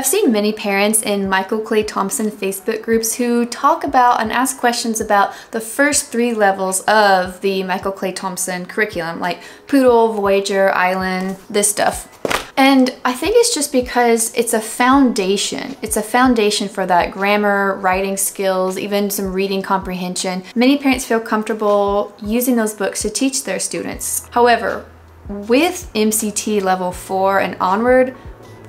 I've seen many parents in Michael Clay Thompson Facebook groups who talk about and ask questions about the first three levels of the Michael Clay Thompson curriculum, like Poodle, Voyager, Island, this stuff. And I think it's just because it's a foundation. It's a foundation for that grammar, writing skills, even some reading comprehension. Many parents feel comfortable using those books to teach their students. However, with MCT level 4 and onward,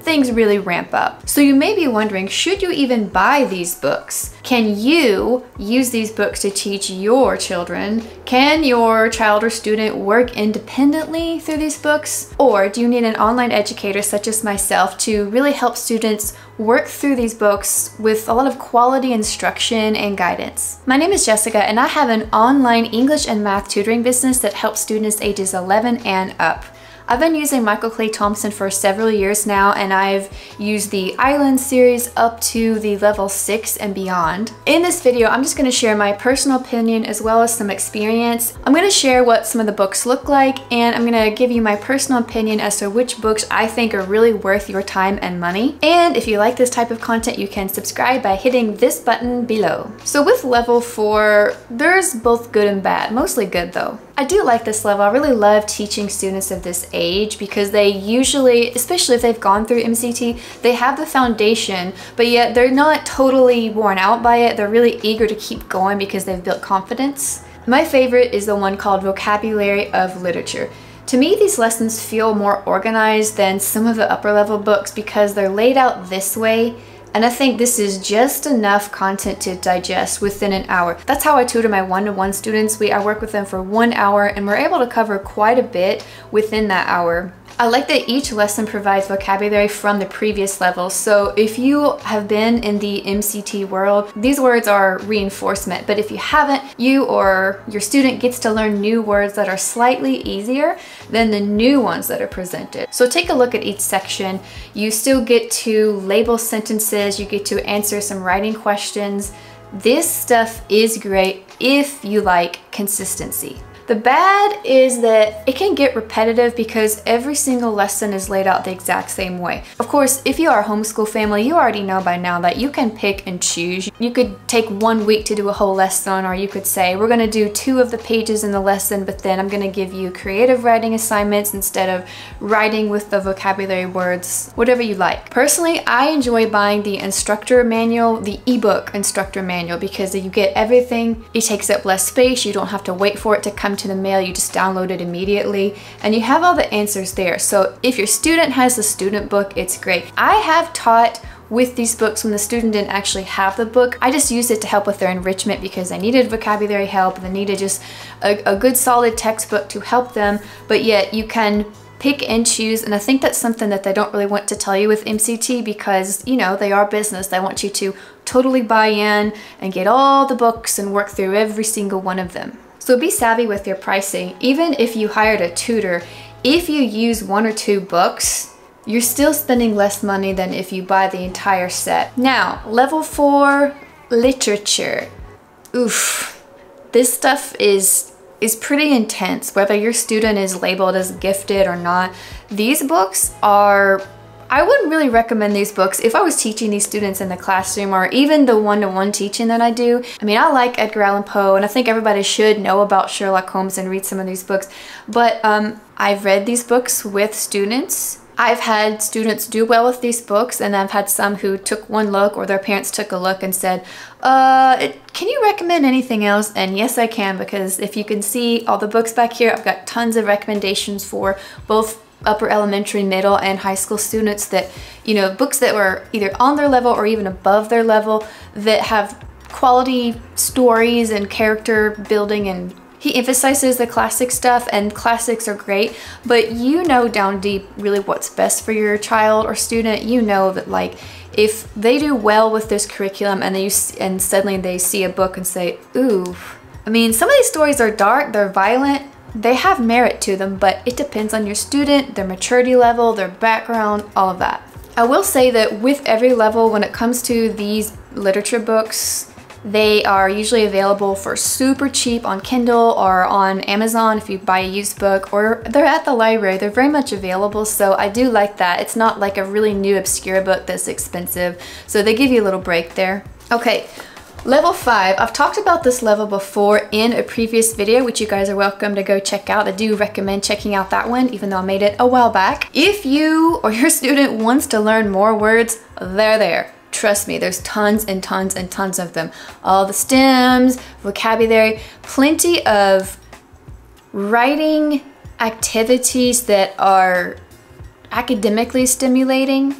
things really ramp up. So you may be wondering, should you even buy these books? Can you use these books to teach your children? Can your child or student work independently through these books? Or do you need an online educator such as myself to really help students work through these books with a lot of quality instruction and guidance? My name is Jessica and I have an online English and math tutoring business that helps students ages 11 and up. I've been using Michael Clay Thompson for several years now and I've used the Island series up to the level 6 and beyond. In this video, I'm just going to share my personal opinion as well as some experience. I'm going to share what some of the books look like and I'm going to give you my personal opinion as to which books I think are really worth your time and money. And if you like this type of content, you can subscribe by hitting this button below. So with level 4, there's both good and bad, mostly good though. I do like this level. I really love teaching students of this age because they usually, especially if they've gone through MCT, they have the foundation, but yet they're not totally worn out by it. They're really eager to keep going because they've built confidence. My favorite is the one called Vocabulary of Literature. To me, these lessons feel more organized than some of the upper level books because they're laid out this way and I think this is just enough content to digest within an hour. That's how I tutor my one-to-one -one students. We I work with them for one hour and we're able to cover quite a bit within that hour. I like that each lesson provides vocabulary from the previous level. So if you have been in the MCT world, these words are reinforcement. But if you haven't, you or your student gets to learn new words that are slightly easier than the new ones that are presented. So take a look at each section. You still get to label sentences, you get to answer some writing questions. This stuff is great if you like consistency. The bad is that it can get repetitive because every single lesson is laid out the exact same way. Of course, if you are a homeschool family, you already know by now that you can pick and choose. You could take one week to do a whole lesson or you could say, we're gonna do two of the pages in the lesson, but then I'm gonna give you creative writing assignments instead of writing with the vocabulary words, whatever you like. Personally, I enjoy buying the instructor manual, the ebook instructor manual, because you get everything, it takes up less space, you don't have to wait for it to come the mail, you just download it immediately and you have all the answers there. So if your student has the student book, it's great. I have taught with these books when the student didn't actually have the book. I just used it to help with their enrichment because they needed vocabulary help, they needed just a, a good solid textbook to help them, but yet you can pick and choose and I think that's something that they don't really want to tell you with MCT because you know they are business they want you to totally buy in and get all the books and work through every single one of them. So be savvy with your pricing. Even if you hired a tutor, if you use one or two books, you're still spending less money than if you buy the entire set. Now, level four, literature. Oof, this stuff is is pretty intense, whether your student is labeled as gifted or not. These books are I wouldn't really recommend these books if I was teaching these students in the classroom or even the one-to-one -one teaching that I do. I mean, I like Edgar Allan Poe and I think everybody should know about Sherlock Holmes and read some of these books, but um, I've read these books with students I've had students do well with these books and I've had some who took one look or their parents took a look and said, uh, can you recommend anything else? And yes, I can because if you can see all the books back here, I've got tons of recommendations for both upper elementary, middle, and high school students that, you know, books that were either on their level or even above their level that have quality stories and character building and he emphasizes the classic stuff and classics are great, but you know down deep really what's best for your child or student. You know that like if they do well with this curriculum and they and suddenly they see a book and say, ooh, I mean, some of these stories are dark, they're violent, they have merit to them, but it depends on your student, their maturity level, their background, all of that. I will say that with every level, when it comes to these literature books, They are usually available for super cheap on Kindle or on Amazon if you buy a used book, or they're at the library. They're very much available, so I do like that. It's not like a really new obscure book that's expensive, so they give you a little break there. Okay, Level 5, I've talked about this level before in a previous video, which you guys are welcome to go check out. I do recommend checking out that one, even though I made it a while back. If you or your student wants to learn more words, they're there. Trust me, there's tons and tons and tons of them. All the stems, vocabulary, plenty of writing activities that are academically stimulating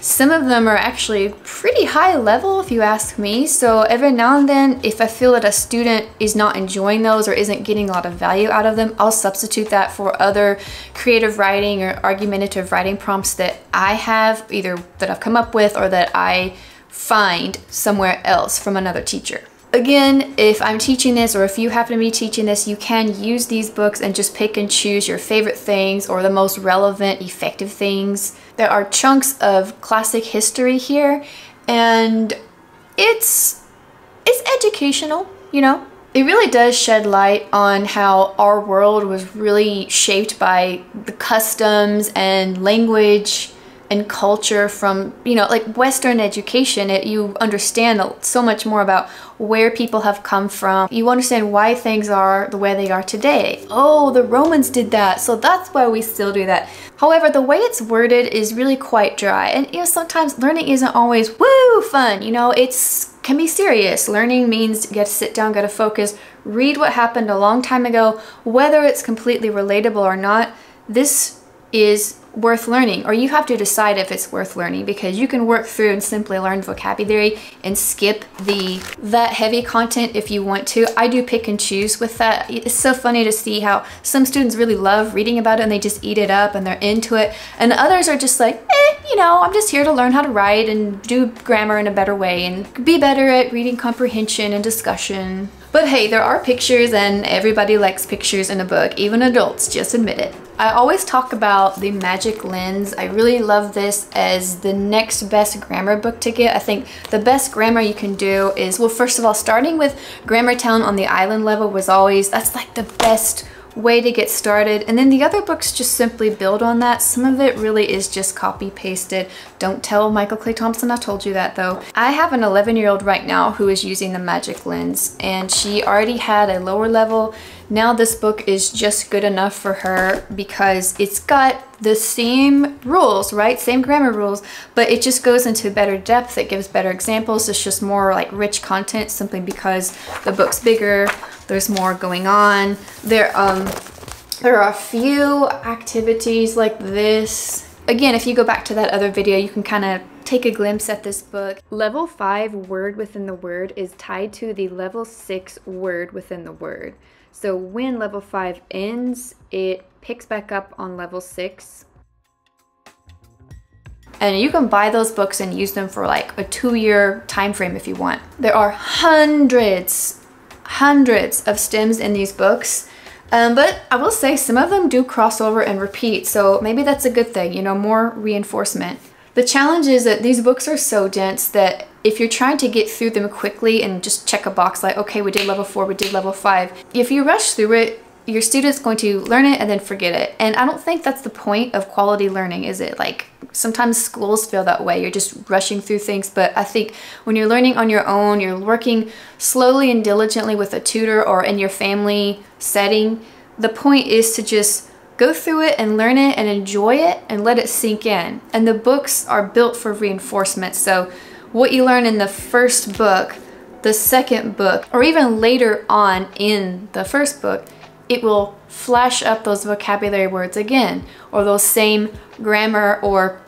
some of them are actually pretty high level if you ask me. So every now and then, if I feel that a student is not enjoying those or isn't getting a lot of value out of them, I'll substitute that for other creative writing or argumentative writing prompts that I have, either that I've come up with or that I find somewhere else from another teacher. Again, if I'm teaching this or if you happen to be teaching this, you can use these books and just pick and choose your favorite things or the most relevant, effective things. There are chunks of classic history here and it's it's educational, you know? It really does shed light on how our world was really shaped by the customs and language and culture from you know like western education. It, you understand so much more about where people have come from. You understand why things are the way they are today. Oh the romans did that so that's why we still do that however the way it's worded is really quite dry. And you know sometimes learning isn't always woo fun you know? It's can be serious. Learning means you get to sit down get to focus read what happened a long time ago. Whether it's completely relatable or not this is worth learning or you have to decide if it's worth learning because you can work through and simply learn vocabulary and skip the that heavy content if you want to. I do pick and choose with that. It's so funny to see how some students really love reading about it and they just eat it up and they're into it and others are just like, eh, you know, I'm just here to learn how to write and do grammar in a better way and be better at reading comprehension and discussion. But hey, there are pictures and everybody likes pictures in a book, even adults, just admit it. I always talk about the Magic Lens. I really love this as the next best grammar book to get. I think the best grammar you can do is, well, first of all, starting with Grammar Town on the island level was always, that's like the best way to get started. And then the other books just simply build on that. Some of it really is just copy pasted. Don't tell Michael Clay Thompson I told you that though. I have an 11 year old right now who is using the magic lens and she already had a lower level. Now this book is just good enough for her because it's got the same rules, right? Same grammar rules, but it just goes into better depth. It gives better examples. It's just more like rich content simply because the book's bigger, there's more going on. There, um, there are a few activities like this. Again, if you go back to that other video, you can kind of take a glimpse at this book. Level 5 word within the word is tied to the level 6 word within the word. So when level 5 ends, it picks back up on level 6. And you can buy those books and use them for like a two year time frame if you want. There are hundreds hundreds of stems in these books. Um, but I will say some of them do cross over and repeat, so maybe that's a good thing, you know, more reinforcement. The challenge is that these books are so dense that if you're trying to get through them quickly and just check a box like, okay, we did level four, we did level five, if you rush through it, your student's going to learn it and then forget it. And I don't think that's the point of quality learning, is it? Like sometimes schools feel that way. You're just rushing through things. But I think when you're learning on your own, you're working slowly and diligently with a tutor or in your family setting, the point is to just go through it and learn it and enjoy it and let it sink in. And the books are built for reinforcement. So what you learn in the first book, the second book, or even later on in the first book, it will flash up those vocabulary words again or those same grammar or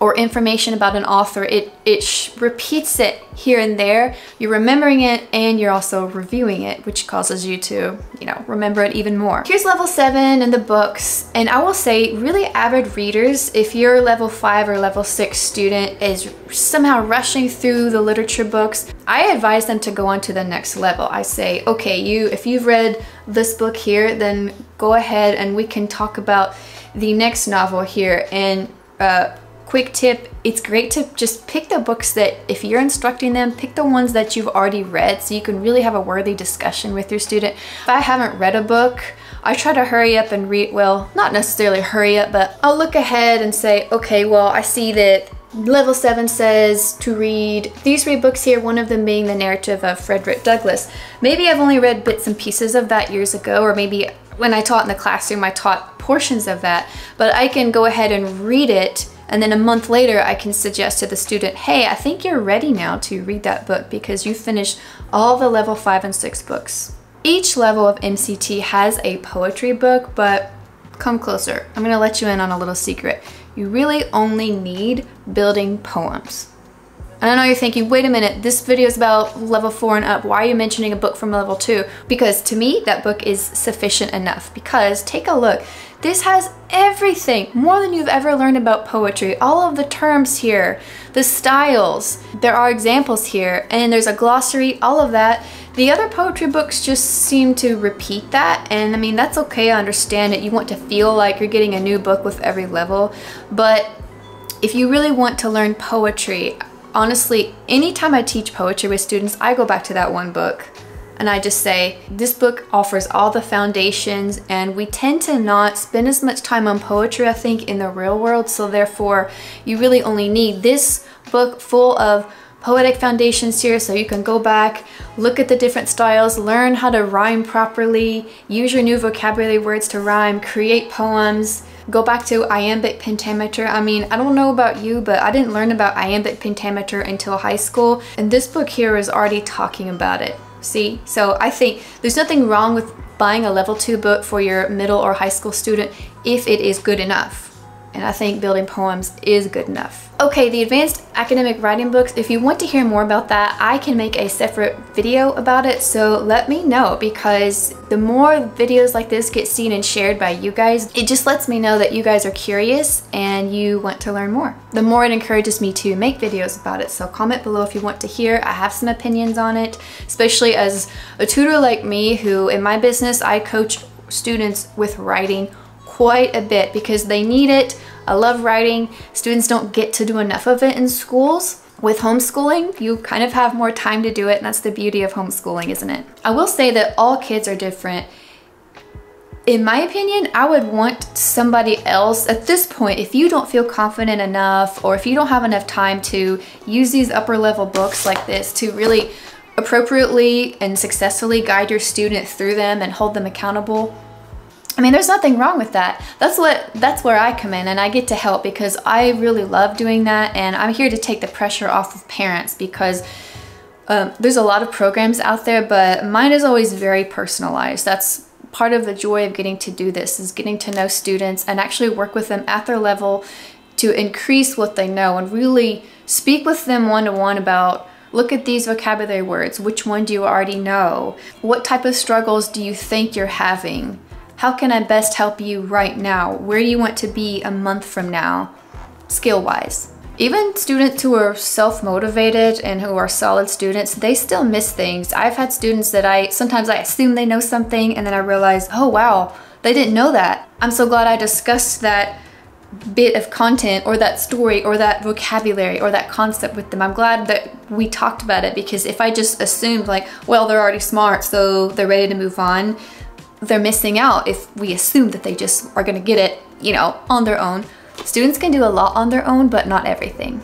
or information about an author, it, it repeats it here and there. You're remembering it and you're also reviewing it, which causes you to, you know, remember it even more. Here's level seven in the books. And I will say really avid readers, if your level five or level six student is somehow rushing through the literature books, I advise them to go on to the next level. I say, okay, you, if you've read this book here, then go ahead and we can talk about the next novel here and uh, quick tip, it's great to just pick the books that if you're instructing them, pick the ones that you've already read so you can really have a worthy discussion with your student. If I haven't read a book, I try to hurry up and read, well, not necessarily hurry up, but I'll look ahead and say, okay, well, I see that level 7 says to read these three books here, one of them being the narrative of Frederick Douglass. Maybe I've only read bits and pieces of that years ago, or maybe when I taught in the classroom, I taught portions of that, but I can go ahead and read it and then a month later, I can suggest to the student, hey, I think you're ready now to read that book because you finished all the level five and six books. Each level of MCT has a poetry book, but come closer. I'm gonna let you in on a little secret. You really only need building poems. And I know you're thinking, wait a minute, this video is about level four and up. Why are you mentioning a book from level two? Because to me, that book is sufficient enough. Because take a look, this has everything, more than you've ever learned about poetry. All of the terms here, the styles, there are examples here, and there's a glossary, all of that. The other poetry books just seem to repeat that, and I mean, that's okay, I understand it. You want to feel like you're getting a new book with every level, but if you really want to learn poetry, honestly, anytime I teach poetry with students, I go back to that one book and I just say, this book offers all the foundations and we tend to not spend as much time on poetry, I think, in the real world. So therefore, you really only need this book full of poetic foundations here so you can go back, look at the different styles, learn how to rhyme properly, use your new vocabulary words to rhyme, create poems, go back to iambic pentameter. I mean, I don't know about you, but I didn't learn about iambic pentameter until high school, and this book here is already talking about it. See? So I think there's nothing wrong with buying a level 2 book for your middle or high school student if it is good enough and I think building poems is good enough. Okay, the advanced academic writing books, if you want to hear more about that, I can make a separate video about it, so let me know because the more videos like this get seen and shared by you guys, it just lets me know that you guys are curious and you want to learn more. The more it encourages me to make videos about it, so comment below if you want to hear. I have some opinions on it, especially as a tutor like me who in my business, I coach students with writing quite a bit because they need it. I love writing. Students don't get to do enough of it in schools. With homeschooling, you kind of have more time to do it, and that's the beauty of homeschooling, isn't it? I will say that all kids are different. In my opinion, I would want somebody else at this point, if you don't feel confident enough or if you don't have enough time to use these upper level books like this to really appropriately and successfully guide your student through them and hold them accountable, I mean, there's nothing wrong with that. That's what that's where I come in and I get to help because I really love doing that and I'm here to take the pressure off of parents because um, there's a lot of programs out there, but mine is always very personalized. That's part of the joy of getting to do this is getting to know students and actually work with them at their level to increase what they know and really speak with them one-to-one -one about Look at these vocabulary words. Which one do you already know? What type of struggles do you think you're having? How can I best help you right now? Where do you want to be a month from now, skill wise? Even students who are self-motivated and who are solid students, they still miss things. I've had students that I, sometimes I assume they know something and then I realize, oh wow, they didn't know that. I'm so glad I discussed that bit of content or that story or that vocabulary or that concept with them. I'm glad that we talked about it because if I just assumed like, well, they're already smart, so they're ready to move on, they're missing out if we assume that they just are gonna get it, you know, on their own. Students can do a lot on their own, but not everything.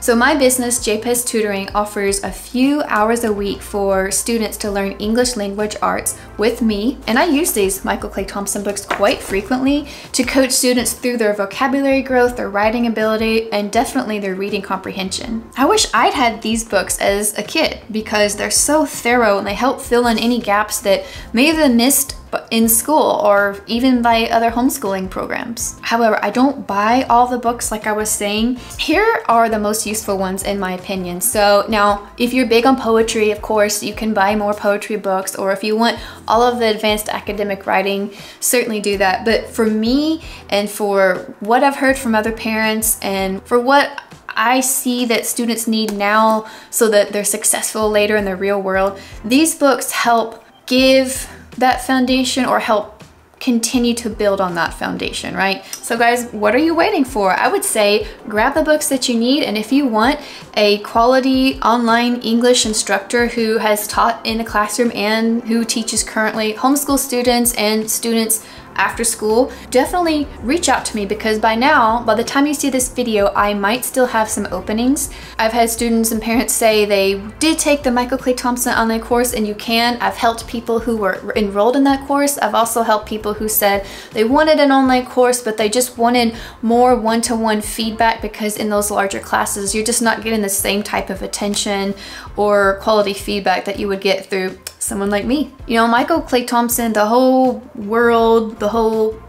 So my business, JPEZ Tutoring, offers a few hours a week for students to learn English language arts with me, and I use these Michael Clay Thompson books quite frequently to coach students through their vocabulary growth, their writing ability, and definitely their reading comprehension. I wish I'd had these books as a kid because they're so thorough and they help fill in any gaps that may have been missed in school or even by other homeschooling programs. However, I don't buy all the books like I was saying. Here are the most useful ones in my opinion. So now, if you're big on poetry, of course, you can buy more poetry books or if you want all of the advanced academic writing, certainly do that. But for me and for what I've heard from other parents and for what I see that students need now so that they're successful later in the real world, these books help give that foundation or help continue to build on that foundation, right? So guys, what are you waiting for? I would say grab the books that you need and if you want a quality online English instructor who has taught in a classroom and who teaches currently homeschool students and students after school, definitely reach out to me because by now, by the time you see this video, I might still have some openings. I've had students and parents say they did take the Michael Clay Thompson online course and you can. I've helped people who were enrolled in that course. I've also helped people who said they wanted an online course, but they just wanted more one-to-one -one feedback because in those larger classes, you're just not getting the same type of attention or quality feedback that you would get through someone like me. You know, Michael Clay Thompson, the whole world, the whole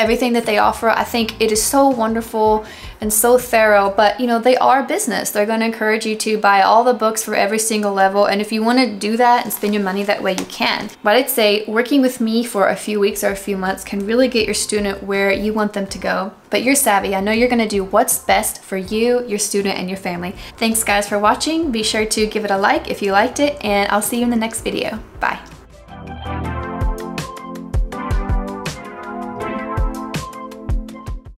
everything that they offer, I think it is so wonderful and so thorough, but you know, they are business. They're going to encourage you to buy all the books for every single level. And if you want to do that and spend your money that way, you can. But I'd say working with me for a few weeks or a few months can really get your student where you want them to go. But you're savvy. I know you're going to do what's best for you, your student, and your family. Thanks guys for watching. Be sure to give it a like if you liked it, and I'll see you in the next video. Bye.